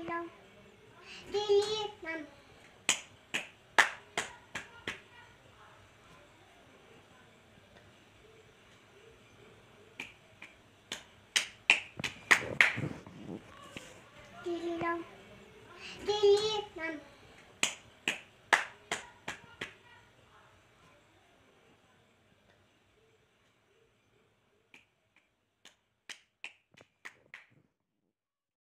Dililang. Dililang. Dililang. Dililang.